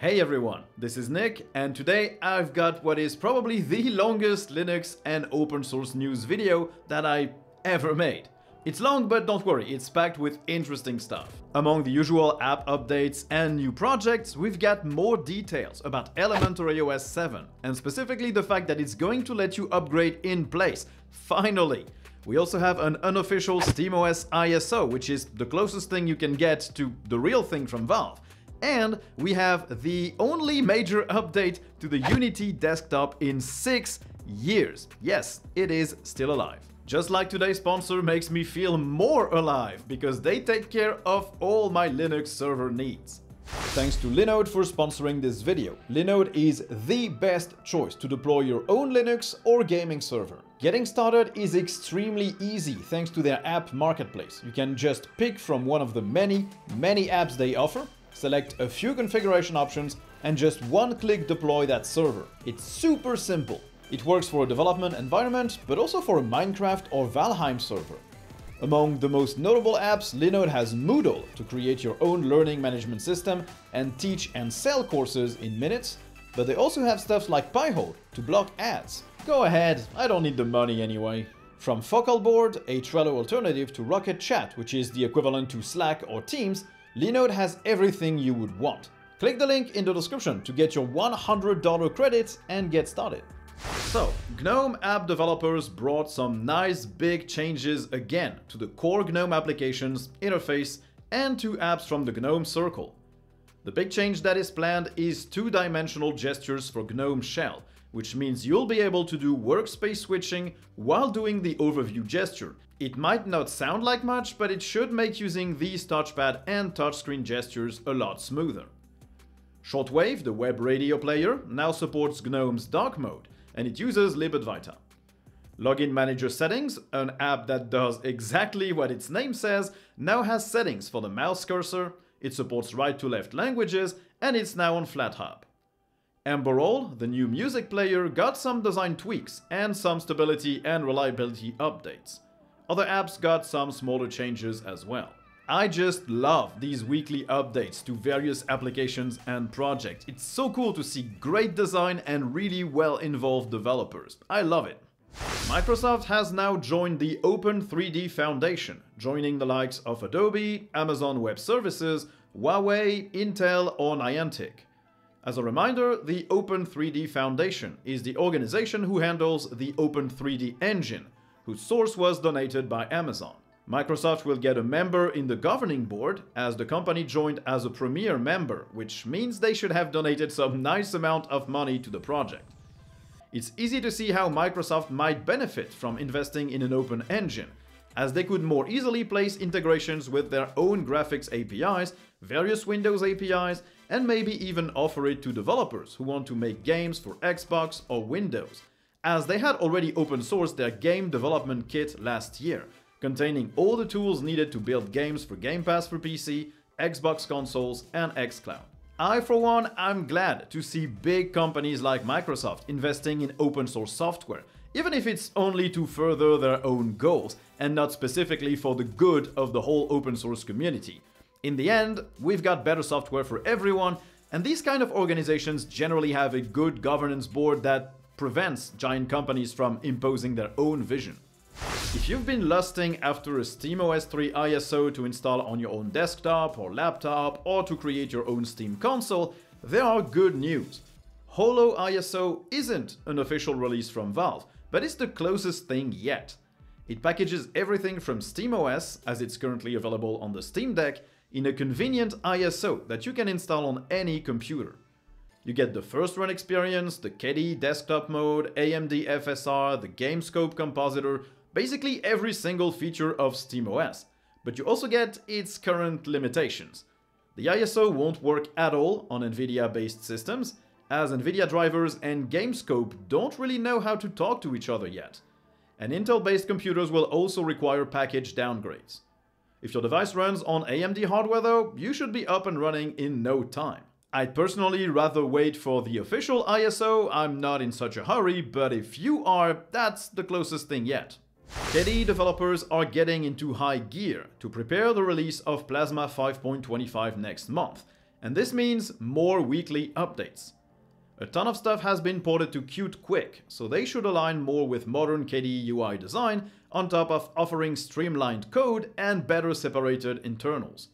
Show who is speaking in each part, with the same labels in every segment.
Speaker 1: Hey everyone, this is Nick, and today I've got what is probably the longest Linux and open source news video that I ever made. It's long, but don't worry, it's packed with interesting stuff. Among the usual app updates and new projects, we've got more details about Elementary OS 7, and specifically the fact that it's going to let you upgrade in place, finally! We also have an unofficial SteamOS ISO, which is the closest thing you can get to the real thing from Valve. And we have the only major update to the Unity desktop in six years. Yes, it is still alive. Just like today's sponsor makes me feel more alive because they take care of all my Linux server needs. Thanks to Linode for sponsoring this video. Linode is the best choice to deploy your own Linux or gaming server. Getting started is extremely easy thanks to their app marketplace. You can just pick from one of the many, many apps they offer, select a few configuration options, and just one-click deploy that server. It's super simple. It works for a development environment, but also for a Minecraft or Valheim server. Among the most notable apps, Linode has Moodle to create your own learning management system and teach and sell courses in minutes, but they also have stuff like Pi-hole to block ads. Go ahead, I don't need the money anyway. From Focalboard, a Trello alternative to Rocket Chat, which is the equivalent to Slack or Teams, Linode has everything you would want. Click the link in the description to get your $100 credits and get started. So, GNOME app developers brought some nice big changes again to the core GNOME applications, interface, and to apps from the GNOME Circle. The big change that is planned is two-dimensional gestures for GNOME Shell, which means you'll be able to do workspace switching while doing the overview gesture. It might not sound like much, but it should make using these touchpad and touchscreen gestures a lot smoother. Shortwave, the web radio player, now supports GNOME's dark mode, and it uses libadwaita. Login Manager Settings, an app that does exactly what its name says, now has settings for the mouse cursor, it supports right-to-left languages, and it's now on FlatHub. Ember the new music player, got some design tweaks and some stability and reliability updates. Other apps got some smaller changes as well. I just love these weekly updates to various applications and projects. It's so cool to see great design and really well involved developers. I love it. Microsoft has now joined the Open 3D Foundation, joining the likes of Adobe, Amazon Web Services, Huawei, Intel or Niantic. As a reminder, the Open 3D Foundation is the organization who handles the Open 3D engine, whose source was donated by Amazon. Microsoft will get a member in the governing board as the company joined as a premier member, which means they should have donated some nice amount of money to the project. It's easy to see how Microsoft might benefit from investing in an open engine, as they could more easily place integrations with their own graphics APIs, various Windows APIs, and maybe even offer it to developers who want to make games for Xbox or Windows, as they had already open sourced their game development kit last year, containing all the tools needed to build games for Game Pass for PC, Xbox consoles, and xCloud. I, for one, am glad to see big companies like Microsoft investing in open source software, even if it's only to further their own goals and not specifically for the good of the whole open source community. In the end, we've got better software for everyone, and these kind of organizations generally have a good governance board that prevents giant companies from imposing their own vision. If you've been lusting after a SteamOS 3 ISO to install on your own desktop or laptop or to create your own Steam console, there are good news. Holo ISO isn't an official release from Valve, but it's the closest thing yet. It packages everything from SteamOS, as it's currently available on the Steam Deck, in a convenient ISO that you can install on any computer. You get the first run experience, the KDE desktop mode, AMD FSR, the GameScope compositor, basically every single feature of SteamOS, but you also get its current limitations. The ISO won't work at all on NVIDIA-based systems, as NVIDIA drivers and GameScope don't really know how to talk to each other yet. And Intel-based computers will also require package downgrades. If your device runs on AMD hardware though, you should be up and running in no time. I'd personally rather wait for the official ISO, I'm not in such a hurry, but if you are, that's the closest thing yet. KDE developers are getting into high gear to prepare the release of Plasma 5.25 next month, And this means more weekly updates. A ton of stuff has been ported to Qt Quick, so they should align more with modern KDE UI design, on top of offering streamlined code and better separated internals.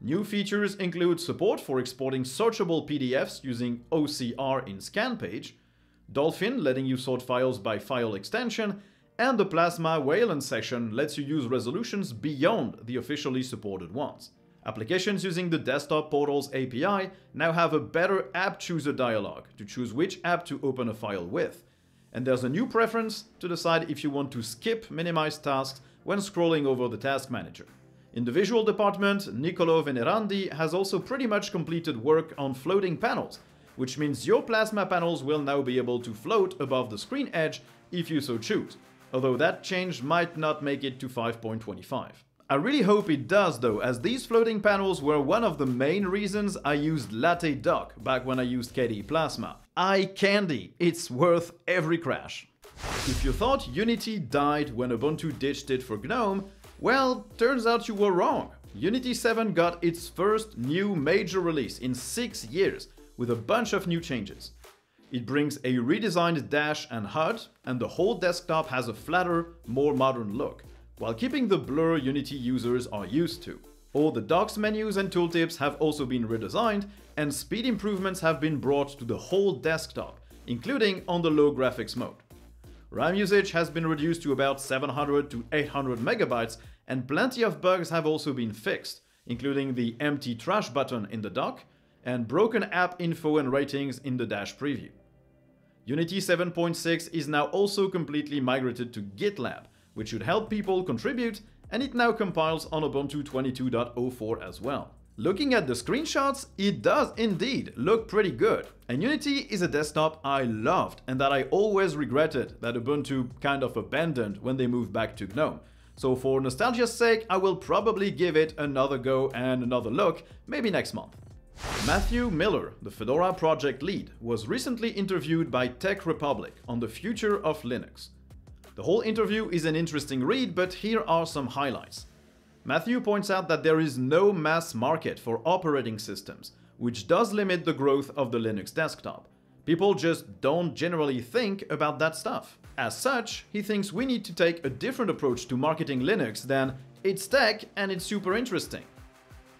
Speaker 1: New features include support for exporting searchable PDFs using OCR in Skanpage, Dolphin letting you sort files by file extension, and the Plasma Wayland session lets you use resolutions beyond the officially supported ones. Applications using the Desktop Portals API now have a better app chooser dialog to choose which app to open a file with. And there's a new preference to decide if you want to skip minimized tasks when scrolling over the task manager. In the visual department, Nicolo Venerandi has also pretty much completed work on floating panels, which means your Plasma panels will now be able to float above the screen edge if you so choose, although that change might not make it to 5.25. I really hope it does though, as these floating panels were one of the main reasons I used Latte Dock back when I used KDE Plasma. Eye candy, it's worth every crash. If you thought Unity died when Ubuntu ditched it for GNOME, well, turns out you were wrong. Unity 7 got its first new major release in 6 years, with a bunch of new changes. It brings a redesigned dash and HUD, and the whole desktop has a flatter, more modern look while keeping the blur Unity users are used to. All the docs menus and tooltips have also been redesigned, and speed improvements have been brought to the whole desktop, including on the low graphics mode. RAM usage has been reduced to about 700 to 800 megabytes, and plenty of bugs have also been fixed, including the empty trash button in the dock, and broken app info and ratings in the dash preview. Unity 7.6 is now also completely migrated to GitLab, which should help people contribute, and it now compiles on Ubuntu 22.04 as well. Looking at the screenshots, it does indeed look pretty good. And Unity is a desktop I loved and that I always regretted that Ubuntu kind of abandoned when they moved back to GNOME. So for nostalgia's sake, I will probably give it another go and another look, maybe next month. Matthew Miller, the Fedora project lead, was recently interviewed by Tech Republic on the future of Linux. The whole interview is an interesting read, but here are some highlights. Matthew points out that there is no mass market for operating systems, which does limit the growth of the Linux desktop. People just don't generally think about that stuff. As such, he thinks we need to take a different approach to marketing Linux than it's tech and it's super interesting.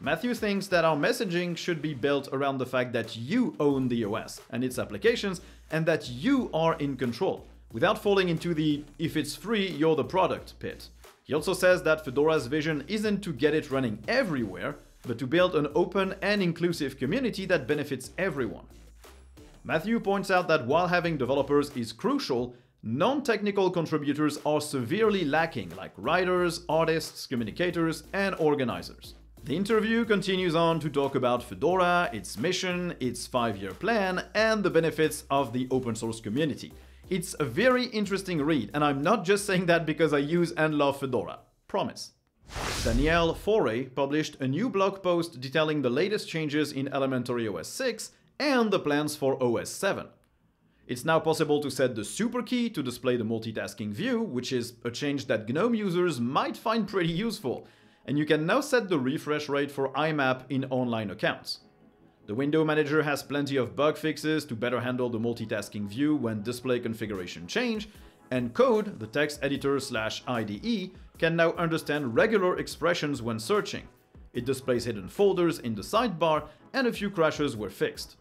Speaker 1: Matthew thinks that our messaging should be built around the fact that you own the OS and its applications and that you are in control without falling into the if it's free, you're the product pit. He also says that Fedora's vision isn't to get it running everywhere, but to build an open and inclusive community that benefits everyone. Matthew points out that while having developers is crucial, non-technical contributors are severely lacking, like writers, artists, communicators, and organizers. The interview continues on to talk about Fedora, its mission, its five-year plan, and the benefits of the open source community. It's a very interesting read, and I'm not just saying that because I use and love Fedora. Promise. Danielle Foré published a new blog post detailing the latest changes in Elementary OS 6 and the plans for OS 7. It's now possible to set the super key to display the multitasking view, which is a change that GNOME users might find pretty useful, and you can now set the refresh rate for IMAP in online accounts. The window manager has plenty of bug fixes to better handle the multitasking view when display configuration change, and code, the text editor slash IDE, can now understand regular expressions when searching. It displays hidden folders in the sidebar, and a few crashes were fixed.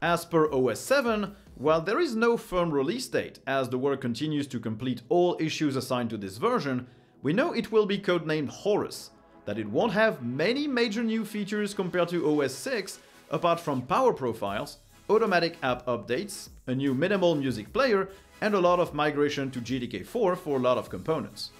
Speaker 1: As per OS 7, while there is no firm release date, as the work continues to complete all issues assigned to this version, we know it will be codenamed Horus, that it won't have many major new features compared to OS 6, apart from power profiles, automatic app updates, a new minimal music player, and a lot of migration to GTK4 for a lot of components.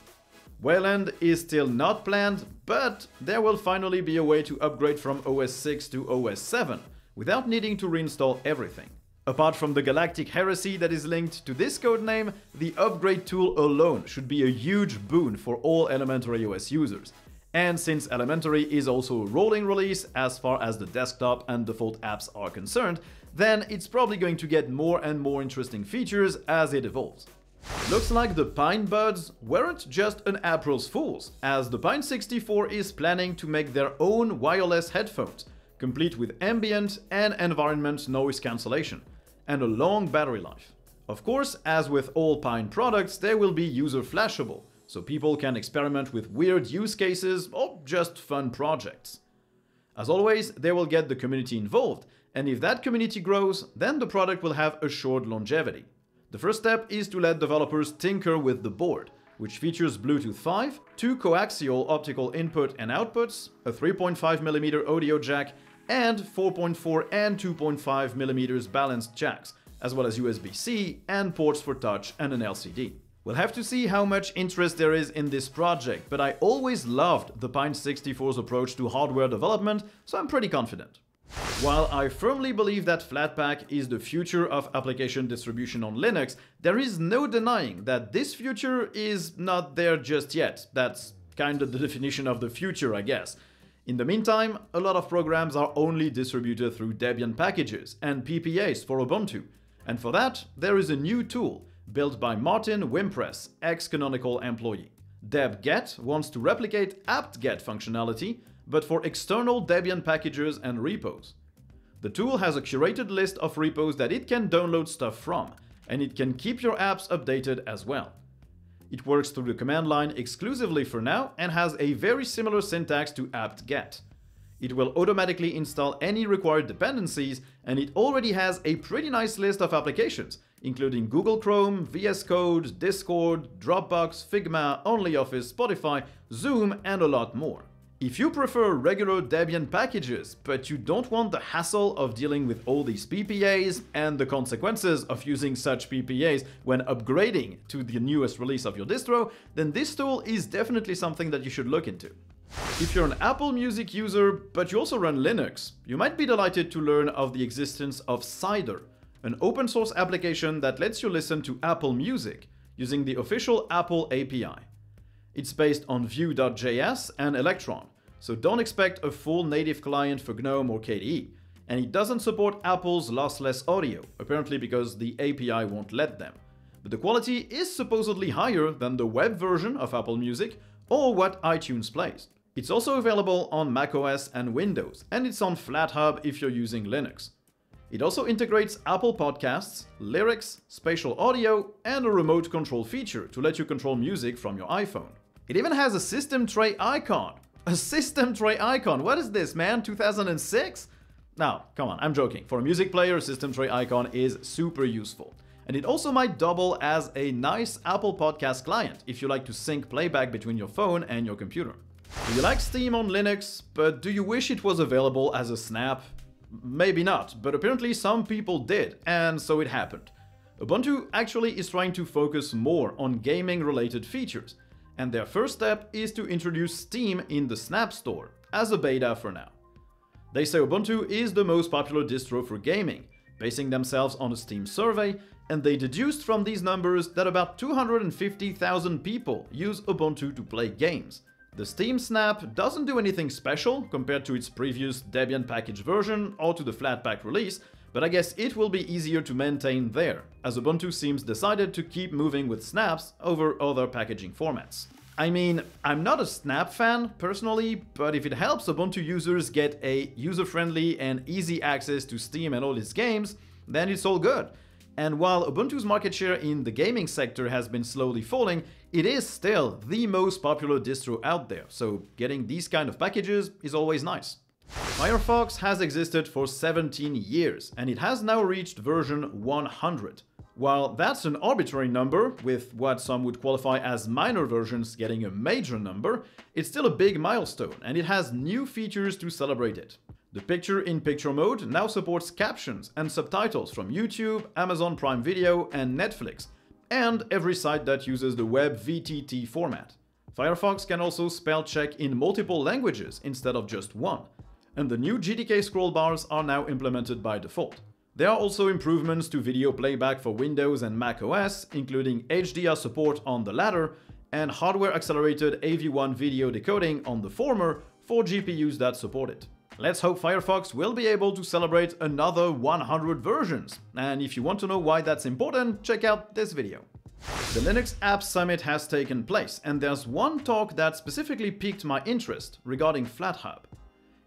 Speaker 1: Wayland is still not planned, but there will finally be a way to upgrade from OS 6 to OS 7, without needing to reinstall everything. Apart from the galactic heresy that is linked to this codename, the upgrade tool alone should be a huge boon for all Elementary OS users, and since Elementary is also a rolling release as far as the desktop and default apps are concerned, then it's probably going to get more and more interesting features as it evolves. Looks like the Pine Buds weren't just an April's Fools, as the Pine 64 is planning to make their own wireless headphones, complete with ambient and environment noise cancellation, and a long battery life. Of course, as with all Pine products, they will be user flashable, so people can experiment with weird use cases or just fun projects. As always, they will get the community involved, and if that community grows, then the product will have assured longevity. The first step is to let developers tinker with the board, which features Bluetooth 5, two coaxial optical input and outputs, a 3.5mm audio jack, and 4.4 and 2.5mm balanced jacks, as well as USB-C and ports for touch and an LCD. We'll have to see how much interest there is in this project, but I always loved the Pine 64's approach to hardware development, so I'm pretty confident. While I firmly believe that Flatpak is the future of application distribution on Linux, there is no denying that this future is not there just yet. That's kind of the definition of the future, I guess. In the meantime, a lot of programs are only distributed through Debian packages and PPAs for Ubuntu. And for that, there is a new tool, built by Martin Wimpress, ex-Canonical employee. DebGet wants to replicate apt-get functionality, but for external Debian packages and repos. The tool has a curated list of repos that it can download stuff from, and it can keep your apps updated as well. It works through the command line exclusively for now and has a very similar syntax to apt-get. It will automatically install any required dependencies, and it already has a pretty nice list of applications, including Google Chrome, VS Code, Discord, Dropbox, Figma, OnlyOffice, Spotify, Zoom, and a lot more. If you prefer regular Debian packages, but you don't want the hassle of dealing with all these PPAs and the consequences of using such PPAs when upgrading to the newest release of your distro, then this tool is definitely something that you should look into. If you're an Apple Music user, but you also run Linux, you might be delighted to learn of the existence of Cider, an open source application that lets you listen to Apple Music using the official Apple API. It's based on Vue.js and Electron, so don't expect a full native client for GNOME or KDE. And it doesn't support Apple's lossless audio, apparently because the API won't let them. But the quality is supposedly higher than the web version of Apple Music or what iTunes plays. It's also available on macOS and Windows, and it's on FlatHub if you're using Linux. It also integrates Apple Podcasts, lyrics, spatial audio, and a remote control feature to let you control music from your iPhone. It even has a system tray icon. A system tray icon. What is this, man? 2006? Now, come on, I'm joking. For a music player, a system tray icon is super useful. And it also might double as a nice Apple Podcast client if you like to sync playback between your phone and your computer. Do you like Steam on Linux, but do you wish it was available as a snap? Maybe not, but apparently some people did, and so it happened. Ubuntu actually is trying to focus more on gaming related features, and their first step is to introduce Steam in the Snap Store, as a beta for now. They say Ubuntu is the most popular distro for gaming, basing themselves on a Steam survey, and they deduced from these numbers that about 250,000 people use Ubuntu to play games. The Steam Snap doesn't do anything special compared to its previous Debian package version or to the Flatpak release, but I guess it will be easier to maintain there, as Ubuntu seems decided to keep moving with snaps over other packaging formats. I mean, I'm not a Snap fan personally, but if it helps Ubuntu users get a user-friendly and easy access to Steam and all its games, then it's all good. And while Ubuntu's market share in the gaming sector has been slowly falling, it is still the most popular distro out there, so getting these kind of packages is always nice. Firefox has existed for 17 years, and it has now reached version 100. While that's an arbitrary number, with what some would qualify as minor versions getting a major number, it's still a big milestone, and it has new features to celebrate it. The picture-in-picture mode now supports captions and subtitles from YouTube, Amazon Prime Video, and Netflix, and every site that uses the web VTT format. Firefox can also spell check in multiple languages instead of just one, and the new GTK scroll bars are now implemented by default. There are also improvements to video playback for Windows and macOS, including HDR support on the latter, and hardware-accelerated AV1 video decoding on the former for GPUs that support it. Let's hope Firefox will be able to celebrate another 100 versions, and if you want to know why that's important, check out this video. The Linux App Summit has taken place, and there's one talk that specifically piqued my interest regarding FlatHub.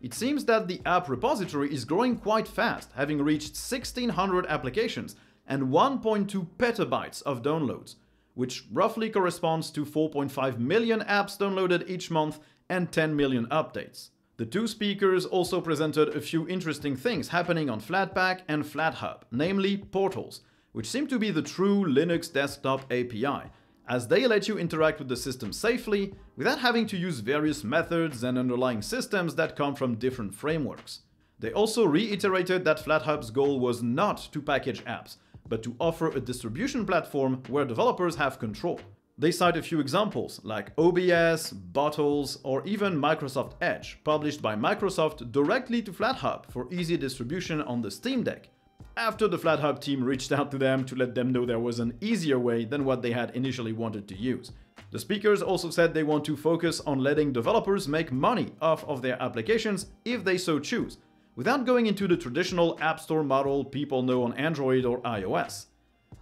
Speaker 1: It seems that the app repository is growing quite fast, having reached 1600 applications and 1.2 petabytes of downloads, which roughly corresponds to 4.5 million apps downloaded each month and 10 million updates. The two speakers also presented a few interesting things happening on Flatpak and FlatHub, namely portals, which seem to be the true Linux desktop API, as they let you interact with the system safely without having to use various methods and underlying systems that come from different frameworks. They also reiterated that FlatHub's goal was not to package apps, but to offer a distribution platform where developers have control. They cite a few examples, like OBS, Bottles, or even Microsoft Edge, published by Microsoft directly to FlatHub for easy distribution on the Steam Deck, after the FlatHub team reached out to them to let them know there was an easier way than what they had initially wanted to use. The speakers also said they want to focus on letting developers make money off of their applications if they so choose, without going into the traditional App Store model people know on Android or iOS.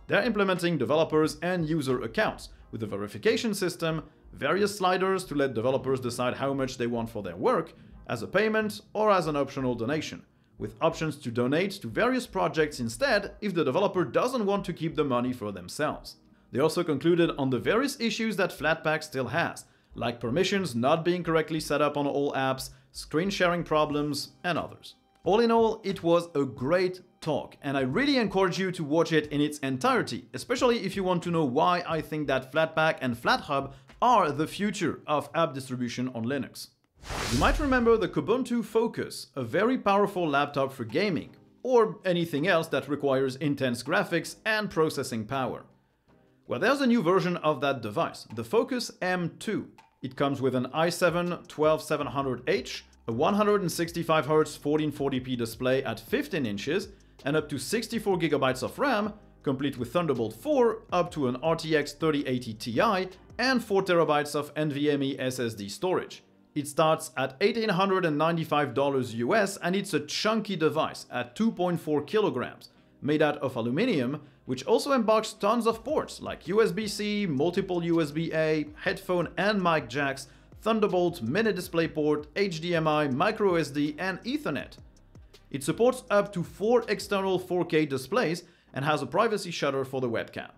Speaker 1: They're implementing developers and user accounts with a verification system, various sliders to let developers decide how much they want for their work, as a payment or as an optional donation with options to donate to various projects instead if the developer doesn't want to keep the money for themselves. They also concluded on the various issues that Flatpak still has, like permissions not being correctly set up on all apps, screen sharing problems, and others. All in all, it was a great talk, and I really encourage you to watch it in its entirety, especially if you want to know why I think that Flatpak and FlatHub are the future of app distribution on Linux. You might remember the Kubuntu Focus, a very powerful laptop for gaming, or anything else that requires intense graphics and processing power. Well, there's a new version of that device, the Focus M2. It comes with an i7-12700H, a 165Hz 1440p display at 15 inches, and up to 64GB of RAM, complete with Thunderbolt 4, up to an RTX 3080 Ti, and 4TB of NVMe SSD storage. It starts at $1,895 US and it's a chunky device at 2.4 kilograms, made out of aluminium, which also embarks tons of ports like USB-C, multiple USB-A, headphone and mic jacks, Thunderbolt, mini DisplayPort, HDMI, microSD and Ethernet. It supports up to 4 external 4K displays and has a privacy shutter for the webcam.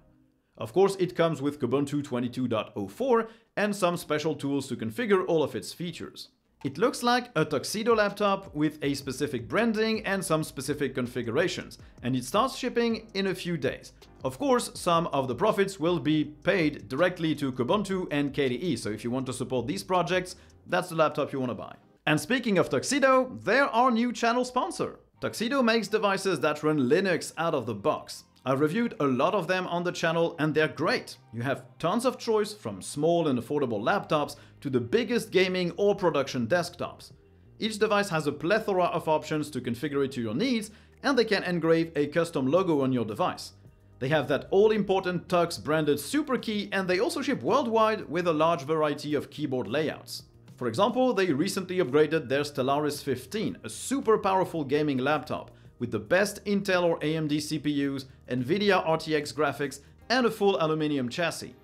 Speaker 1: Of course, it comes with Kubuntu 22.04 and some special tools to configure all of its features. It looks like a Tuxedo laptop with a specific branding and some specific configurations, and it starts shipping in a few days. Of course, some of the profits will be paid directly to Kubuntu and KDE, so if you want to support these projects, that's the laptop you want to buy. And speaking of Tuxedo, they're our new channel sponsor. Tuxedo makes devices that run Linux out of the box. I've reviewed a lot of them on the channel and they're great. You have tons of choice from small and affordable laptops to the biggest gaming or production desktops. Each device has a plethora of options to configure it to your needs and they can engrave a custom logo on your device. They have that all-important Tux branded super key and they also ship worldwide with a large variety of keyboard layouts. For example, they recently upgraded their Stellaris 15, a super powerful gaming laptop, with the best Intel or AMD CPUs, Nvidia RTX graphics, and a full aluminum chassis.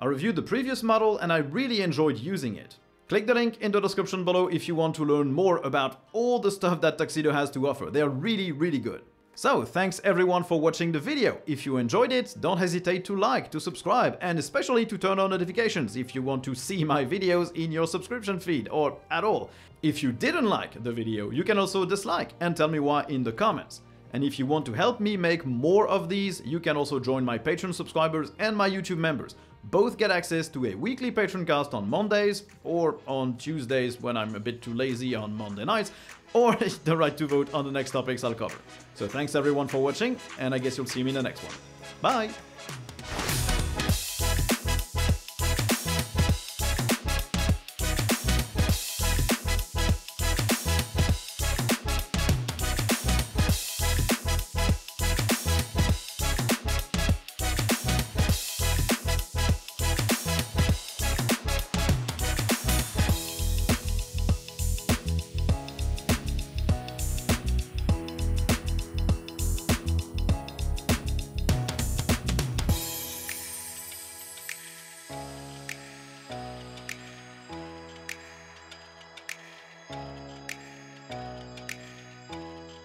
Speaker 1: I reviewed the previous model and I really enjoyed using it. Click the link in the description below if you want to learn more about all the stuff that Tuxedo has to offer. They are really, really good. So, thanks everyone for watching the video. If you enjoyed it, don't hesitate to like, to subscribe, and especially to turn on notifications if you want to see my videos in your subscription feed, or at all. If you didn't like the video, you can also dislike and tell me why in the comments. And if you want to help me make more of these, you can also join my Patreon subscribers and my YouTube members. Both get access to a weekly Patreon cast on Mondays, or on Tuesdays when I'm a bit too lazy on Monday nights, or the right to vote on the next topics I'll cover. So thanks everyone for watching, and I guess you'll see me in the next one. Bye!